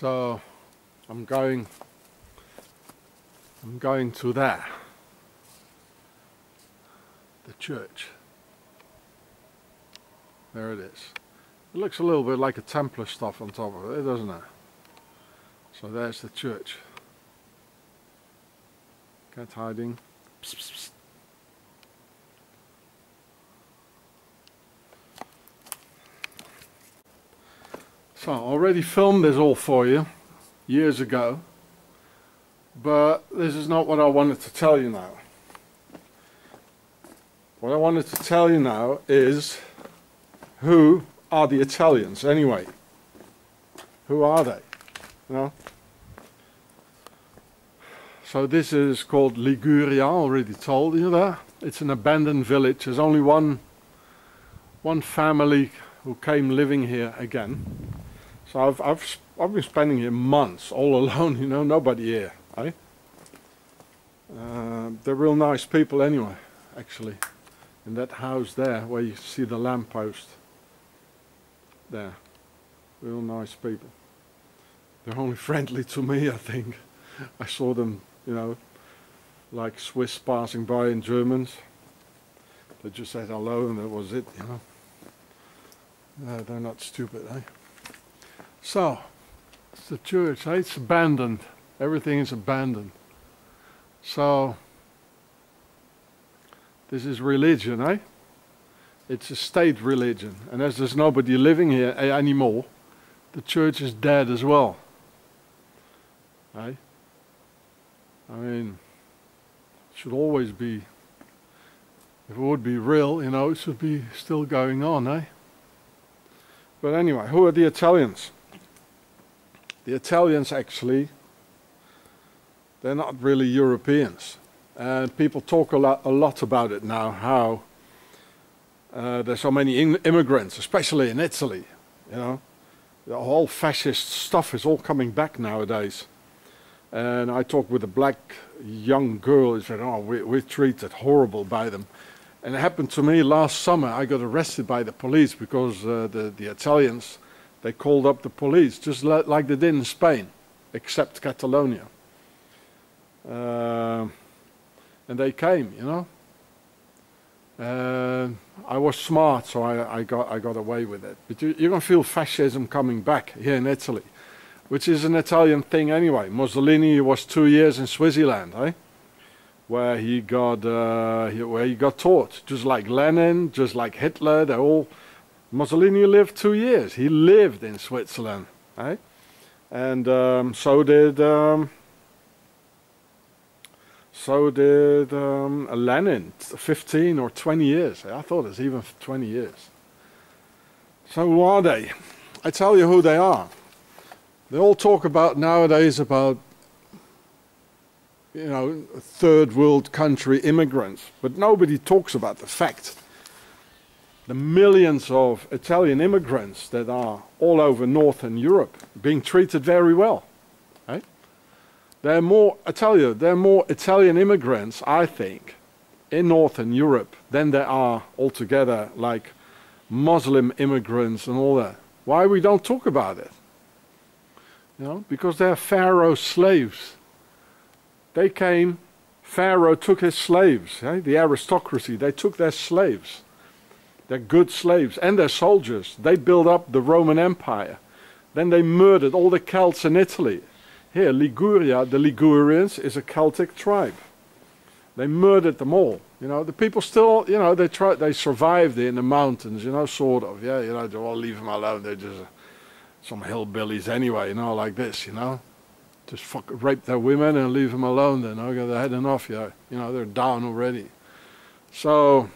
So I'm going I'm going to there. The church. There it is. It looks a little bit like a Templar stuff on top of it, doesn't it? So there's the church. Cat hiding. Psst, psst, psst. So I already filmed this all for you years ago, but this is not what I wanted to tell you now. What I wanted to tell you now is who are the Italians anyway? Who are they? You know? So this is called Liguria, I already told you that. It's an abandoned village. There's only one one family who came living here again. So I've I've I've been spending here months all alone, you know, nobody here, eh? Uh, they're real nice people anyway, actually. In that house there, where you see the lamppost. There. Real nice people. They're only friendly to me, I think. I saw them, you know, like Swiss passing by and Germans. They just said hello and that was it, you know. Uh, they're not stupid, eh? So, it's the church? It's abandoned. Everything is abandoned. So, this is religion, eh? It's a state religion. And as there's nobody living here eh, anymore, the church is dead as well. Eh? I mean, it should always be, if it would be real, you know, it should be still going on, eh? But anyway, who are the Italians? The Italians actually, they're not really Europeans. And people talk a lot, a lot about it now, how uh, there's so many immigrants, especially in Italy, you know. The whole fascist stuff is all coming back nowadays. And I talked with a black young girl, he said, oh, we, we're treated horrible by them. And it happened to me last summer. I got arrested by the police because uh, the, the Italians, they called up the police, just like they did in Spain, except Catalonia. Uh, and they came, you know. Uh, I was smart, so I, I, got, I got away with it. But you, you're going to feel fascism coming back here in Italy, which is an Italian thing anyway. Mussolini was two years in Switzerland, eh? where he got uh, where he got taught, just like Lenin, just like Hitler. They all Mussolini lived two years. He lived in Switzerland, right? And um, so did um, so did um, Lenin, 15 or 20 years. I thought it was even 20 years. So who are they? I tell you who they are. They all talk about nowadays about you know, third world country immigrants, but nobody talks about the fact the millions of Italian immigrants that are all over Northern Europe being treated very well. Right? There are more, I tell you, there are more Italian immigrants, I think, in Northern Europe than there are altogether like Muslim immigrants and all that. Why we don't talk about it? You know, because they're Pharaoh's slaves. They came, Pharaoh took his slaves, the aristocracy, they took their slaves. They're good slaves and they're soldiers. They built up the Roman Empire. Then they murdered all the Celts in Italy. Here, Liguria, the Ligurians, is a Celtic tribe. They murdered them all. You know, the people still, you know, they tried, they survived in the mountains, you know, sort of. Yeah, you know, they all leave them alone. They're just uh, some hillbillies anyway, you know, like this, you know just fuck, rape their women and leave them alone then. Okay, they had enough, yeah. You know, they're down already. So,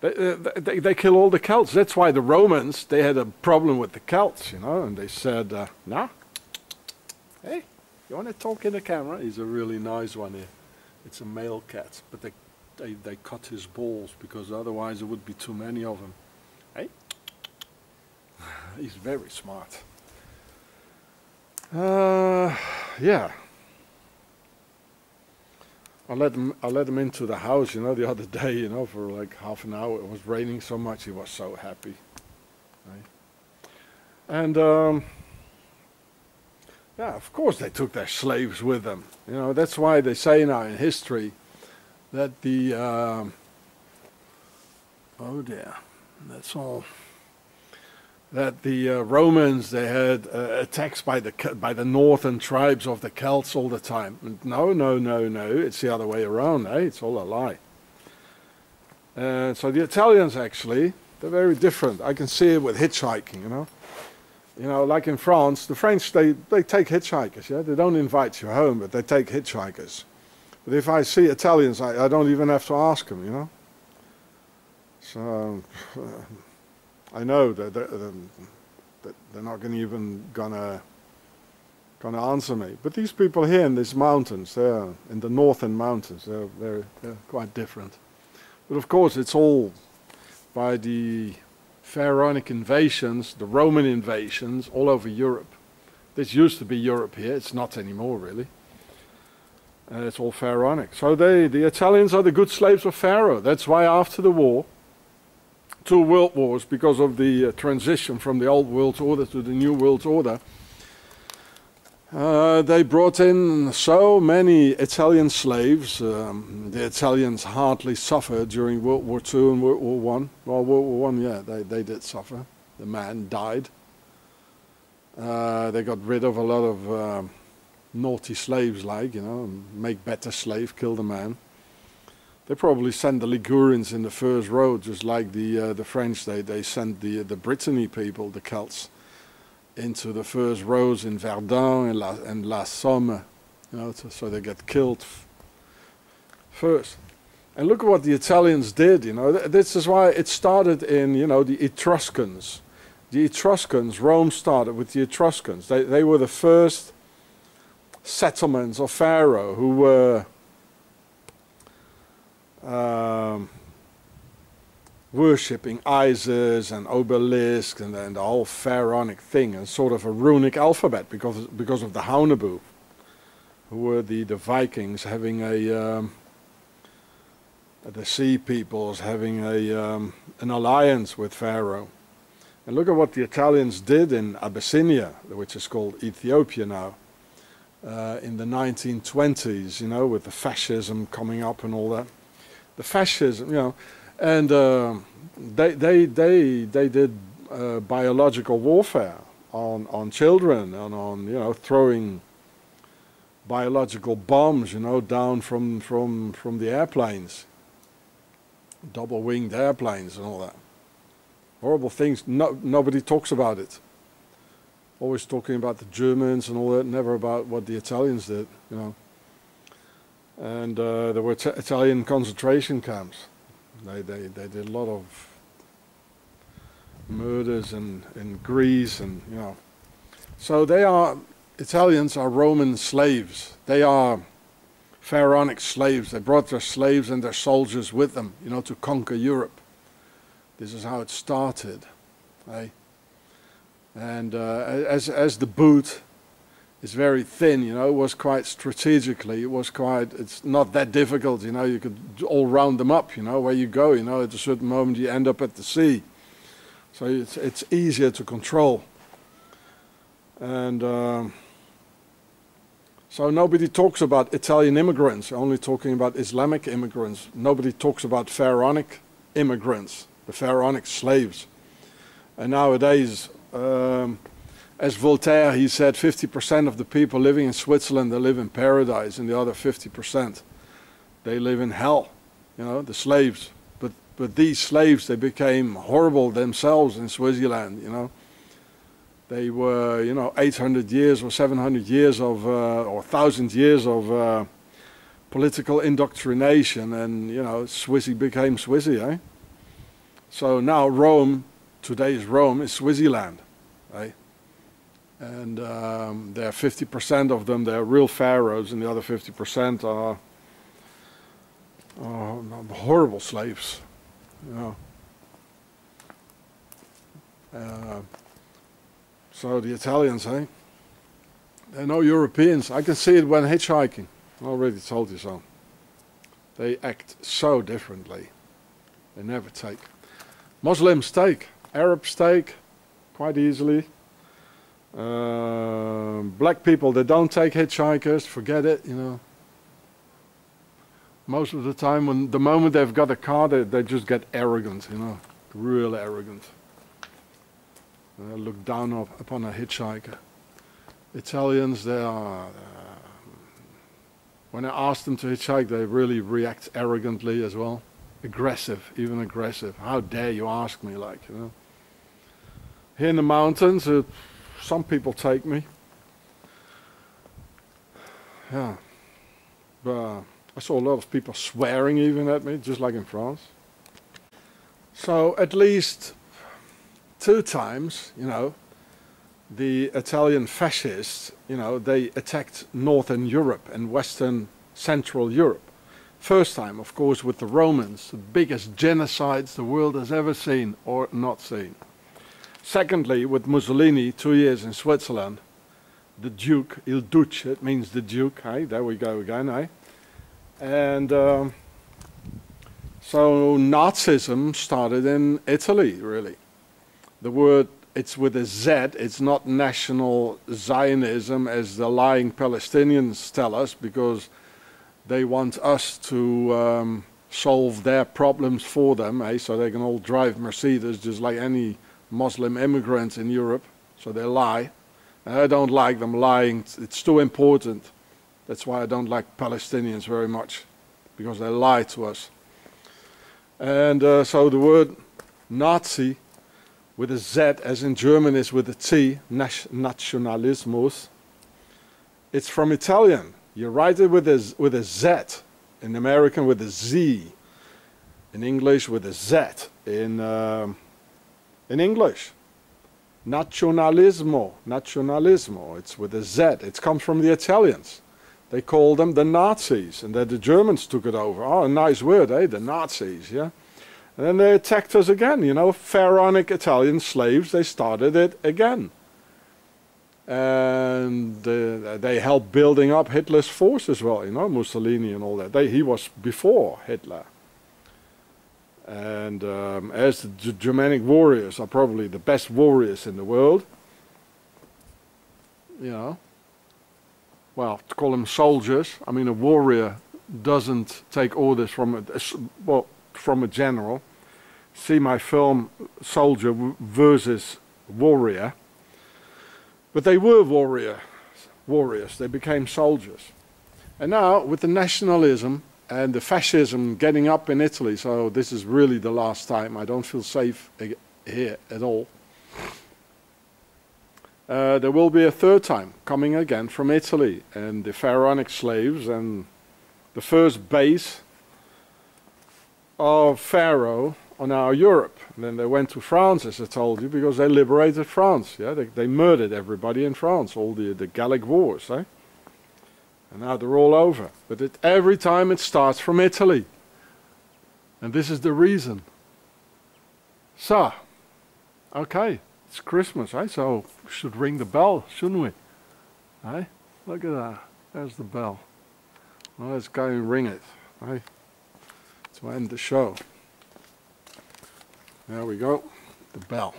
they, they, they kill all the Celts. That's why the Romans, they had a problem with the Celts, you know, and they said, uh, nah, hey, you want to talk in the camera? He's a really nice one here. It's a male cat, but they, they, they cut his balls because otherwise there would be too many of them. Hey? He's very smart. Uh, yeah. I let him. I let him into the house, you know, the other day, you know, for like half an hour. It was raining so much. He was so happy. Right? And um, yeah, of course they took their slaves with them. You know, that's why they say now in history that the um, oh dear, that's all. That the uh, Romans they had uh, attacks by the by the northern tribes of the Celts all the time. No, no, no, no. It's the other way around. Eh? It's all a lie. So the Italians actually they're very different. I can see it with hitchhiking. You know, you know, like in France, the French they they take hitchhikers. Yeah, they don't invite you home, but they take hitchhikers. But if I see Italians, I, I don't even have to ask them. You know. So I know that they're, they're not going to even gonna gonna answer me. But these people here in these mountains, they're in the northern mountains, they're very they're quite different. But of course, it's all by the pharaonic invasions, the Roman invasions all over Europe. This used to be Europe here; it's not anymore, really. And it's all pharaonic. So they, the Italians, are the good slaves of Pharaoh. That's why after the war two world wars because of the uh, transition from the old world order to the new world order. Uh, they brought in so many Italian slaves. Um, the Italians hardly suffered during World War II and World War One. Well, World War One, yeah, they, they did suffer. The man died. Uh, they got rid of a lot of um, naughty slaves, like you know, make better slave, kill the man. They probably sent the Ligurians in the first row, just like the uh, the French. They they sent the the Brittany people, the Celts, into the first rows in Verdun and La, and La Somme, you know, so, so they get killed first. And look at what the Italians did. You know, Th this is why it started in you know the Etruscans. The Etruscans, Rome started with the Etruscans. They they were the first settlements of Pharaoh who were um, worshipping Isis and obelisks and, and, the whole pharaonic thing, and sort of a runic alphabet because because of the Haunebu, who were the, the Vikings having a um, the sea peoples having a um, an alliance with Pharaoh. And look at what the Italians did in Abyssinia, which is called Ethiopia now, uh, in the 1920s, you know, with the fascism coming up and all that the fascism, you know, and uh, they they they they did uh, biological warfare on on children and on you know throwing biological bombs, you know, down from from from the airplanes, double winged airplanes and all that. Horrible things. No, nobody talks about it. Always talking about the Germans and all that, never about what the Italians did, you know and uh, there were Italian concentration camps. They, they, they did a lot of murders in, in Greece and, you know. So they are, Italians are Roman slaves. They are pharaonic slaves. They brought their slaves and their soldiers with them, you know, to conquer Europe. This is how it started. Eh? And uh, as, as the boot is very thin, you know, it was quite strategically, it was quite, it's not that difficult, you know, you could all round them up, you know, where you go, you know, at a certain moment you end up at the sea. So it's, it's easier to control. And um, so nobody talks about Italian immigrants, only talking about Islamic immigrants. Nobody talks about Pharaonic immigrants, the Pharaonic slaves. And nowadays, um, as Voltaire, he said 50% of the people living in Switzerland, they live in paradise, and the other 50%, they live in hell, you know, the slaves. But, but these slaves, they became horrible themselves in Switzerland, you know. They were, you know, 800 years or 700 years of, uh, or 1,000 years of uh, political indoctrination, and, you know, Swissy became Swissy, eh? So now Rome, today's Rome, is Switzerland, right? And um, there are 50% of them they're real pharaohs and the other 50% are, horrible slaves you know. Uh, so the Italians eh? They're no Europeans. I can see it when hitchhiking. I already told you so. They act so differently. They never take. Muslims take. Arabs take quite easily Uh, black people, they don't take hitchhikers, forget it, you know. Most of the time, when the moment they've got a car, they, they just get arrogant, you know, real arrogant. They look down up, upon a hitchhiker. Italians, they are, uh, when I ask them to hitchhike, they really react arrogantly as well. Aggressive, even aggressive. How dare you ask me, like, you know. Here in the mountains, uh, some people take me. Yeah. But uh, I saw a lot of people swearing even at me, just like in France. So at least two times, you know, the Italian fascists, you know, they attacked Northern Europe and Western Central Europe. First time, of course, with the Romans, the biggest genocides the world has ever seen or not seen. Secondly, with Mussolini, two years in Switzerland, the Duke, Il Duce, it means the Duke, hey, there we go again, hey. And um, so Nazism started in Italy, really. The word it's with a Z, it's not national Zionism as the lying Palestinians tell us because they want us to um, solve their problems for them, eh? so they can all drive Mercedes just like any Muslim immigrants in Europe, so they lie. And I don't like them lying, it's too important. That's why I don't like Palestinians very much, because they lie to us. And uh, so the word Nazi with a Z, as in German is with a T, nationalismus. It's from Italian. You write it with a, with a Z. In American with a Z. In English with a Z. In, um, in English. Nazionalismo. Nazionalismo. It's with a Z. It comes from the Italians. They call them the Nazis. And then the Germans took it over. Oh, a nice word, eh? The Nazis, yeah? And then they attacked us again, you know, pharaonic Italian slaves, they started it again. And uh, they helped building up Hitler's force as well, you know, Mussolini and all that. They, he was before Hitler. And um, as the Germanic warriors are probably the best warriors in the world, you know, well, to call them soldiers, I mean, a warrior doesn't take orders from a, well, from a general see my film Soldier versus Warrior. But they were warrior, warriors, they became soldiers. And now, with the nationalism and the fascism getting up in Italy, so this is really the last time, I don't feel safe here at all. Uh, there will be a third time coming again from Italy and the pharaonic slaves and the first base of Pharaoh on our Europe. And then they went to France, as I told you, because they liberated France. Yeah, they, they murdered everybody in France, all the, the Gallic wars. Eh? And now they're all over. But it, every time it starts from Italy. And this is the reason. So, okay, it's Christmas, eh? So we should ring the bell, shouldn't we? Eh? Look at that. There's the bell. Well, let's go and ring it, eh? To end the show. There we go, the bell.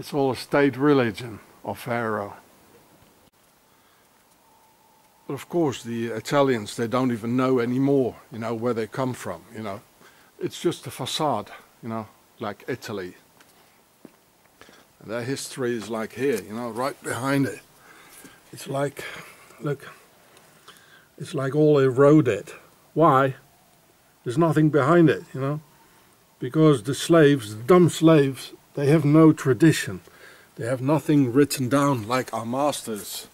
It's all a state religion of Pharaoh. But of course, the Italians, they don't even know anymore, you know, where they come from, you know. It's just a facade, you know, like Italy. And their history is like here, you know, right behind it. It's like, look, it's like all eroded. Why? There's nothing behind it, you know. Because the slaves, the dumb slaves, they have no tradition. They have nothing written down like our masters.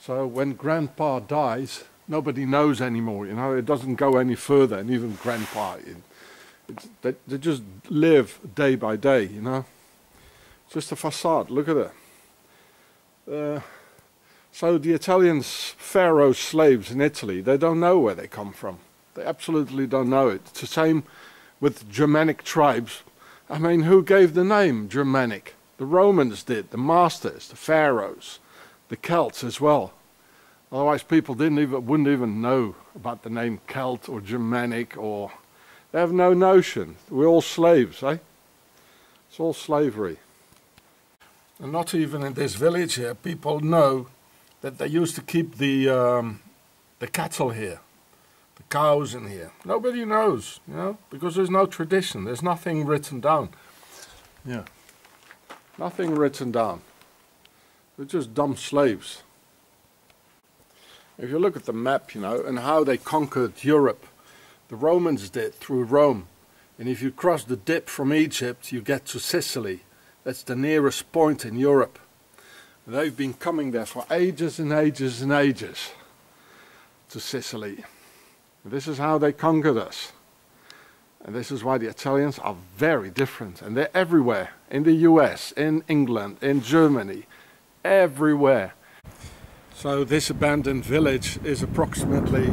So when grandpa dies, nobody knows anymore, you know. It doesn't go any further, and even grandpa, they, they just live day by day, you know. Just a facade, look at it. Uh, so the Italians, Pharaoh's slaves in Italy, they don't know where they come from. They absolutely don't know it. It's the same with Germanic tribes. I mean, who gave the name Germanic? The Romans did, the masters, the pharaohs, the Celts as well. Otherwise, people didn't even, wouldn't even know about the name Celt or Germanic or. They have no notion. We're all slaves, eh? It's all slavery. And not even in this village here, people know that they used to keep the, um, the cattle here, cows in here. Nobody knows, you know, because there's no tradition. There's nothing written down. Yeah. Nothing written down. They're just dumb slaves. If you look at the map, you know, and how they conquered Europe, the Romans did through Rome. And if you cross the dip from Egypt, you get to Sicily. That's the nearest point in Europe. They've been coming there for ages and ages and ages to Sicily. This is how they conquered us. And this is why the Italians are very different. And they're everywhere in the US, in England, in Germany, everywhere. So this abandoned village is approximately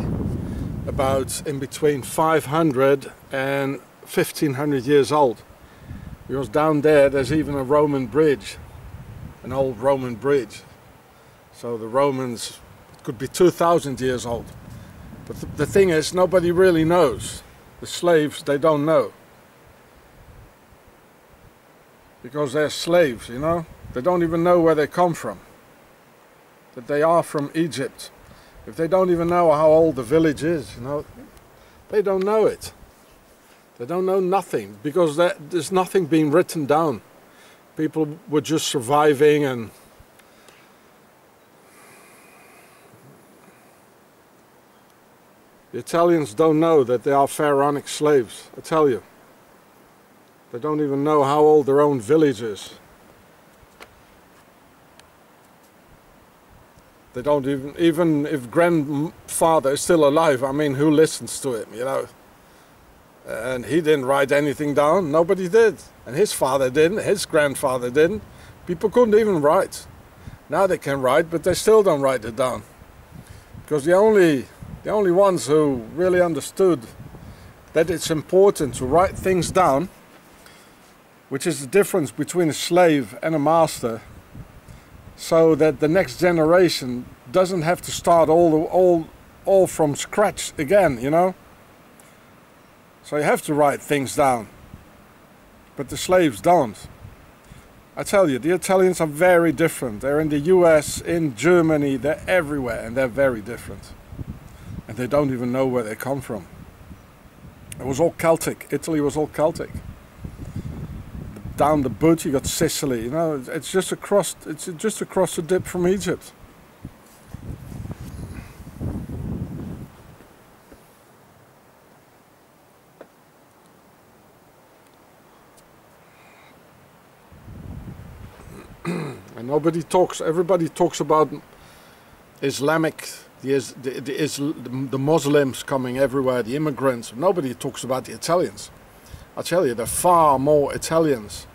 about in between 500 and 1500 years old. Because down there there's even a Roman bridge, an old Roman bridge. So the Romans could be 2000 years old. But th the thing is nobody really knows. The slaves, they don't know. Because they're slaves, you know? They don't even know where they come from that they are from Egypt. If they don't even know how old the village is, you know, they don't know it. They don't know nothing because there's nothing being written down. People were just surviving and The Italians don't know that they are pharaonic slaves, I tell you. They don't even know how old their own village is. They don't even, even if grandfather is still alive, I mean, who listens to him, you know? And he didn't write anything down, nobody did. And his father didn't, his grandfather didn't. People couldn't even write. Now they can write, but they still don't write it down. Because the only, the only ones who really understood that it's important to write things down, which is the difference between a slave and a master, so that the next generation doesn't have to start all the, all all from scratch again you know? So you have to write things down but the slaves don't. I tell you the Italians are very different. They're in the US in Germany they're everywhere and they're very different and they don't even know where they come from it was all Celtic Italy was all Celtic down the boot you got Sicily. You know, it's just across. It's just across the dip from Egypt. and nobody talks. Everybody talks about Islamic. The, the, the, the Muslims coming everywhere, the immigrants. Nobody talks about the Italians. I tell you, there are far more Italians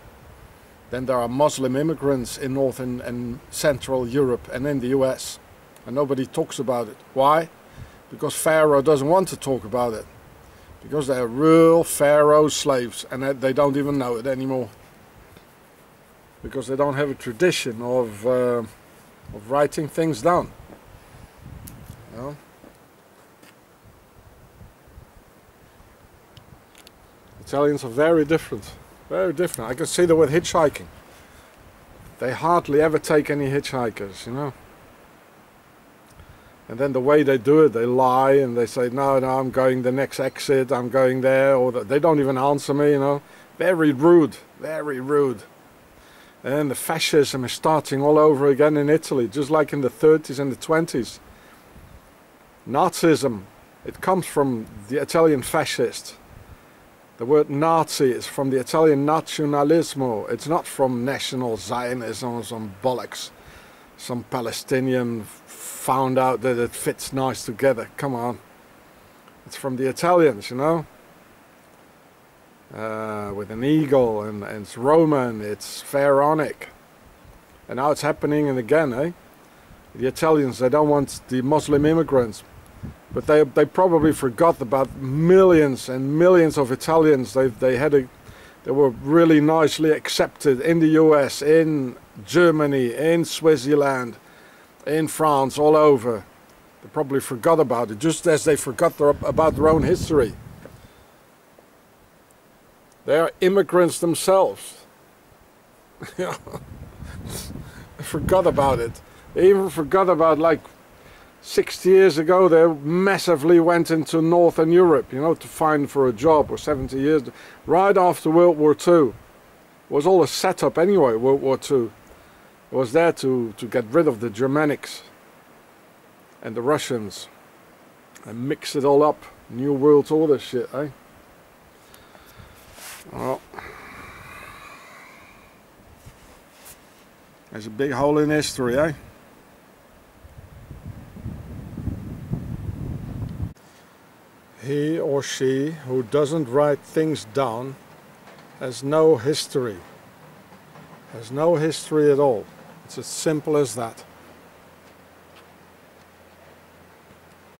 than there are Muslim immigrants in Northern and Central Europe and in the US. And nobody talks about it. Why? Because Pharaoh doesn't want to talk about it. Because they're real Pharaoh slaves and they don't even know it anymore. Because they don't have a tradition of, uh, of writing things down. Know? Italians are very different. Very different. I can see that with hitchhiking. They hardly ever take any hitchhikers, you know. And then the way they do it, they lie and they say, no, no, I'm going the next exit, I'm going there, or they don't even answer me, you know. Very rude, very rude. And the fascism is starting all over again in Italy, just like in the 30s and the 20s. Nazism, it comes from the Italian fascists. The word Nazi is from the Italian nazionalismo. It's not from national Zionism or some bollocks. Some Palestinian found out that it fits nice together. Come on. It's from the Italians, you know. Uh, with an eagle and, and, it's Roman, it's pharaonic. And now it's happening and again, eh? The Italians, they don't want the Muslim immigrants but they, they probably forgot about millions and millions of Italians. They, they, had a, they were really nicely accepted in the US, in Germany, in Switzerland, in France, all over. They probably forgot about it, just as they forgot their, about their own history. They are immigrants themselves. they forgot about it. They even forgot about like 60 years ago they massively went into Northern Europe, you know, to find for a job, or 70 years, right after World War II. It was all a setup anyway, World War II. It was there to, to get rid of the Germanics and the Russians and mix it all up. New World Order shit, eh? Well, there's a big hole in history, eh? He or she who doesn't write things down has no history. Has no history at all. It's as simple as that.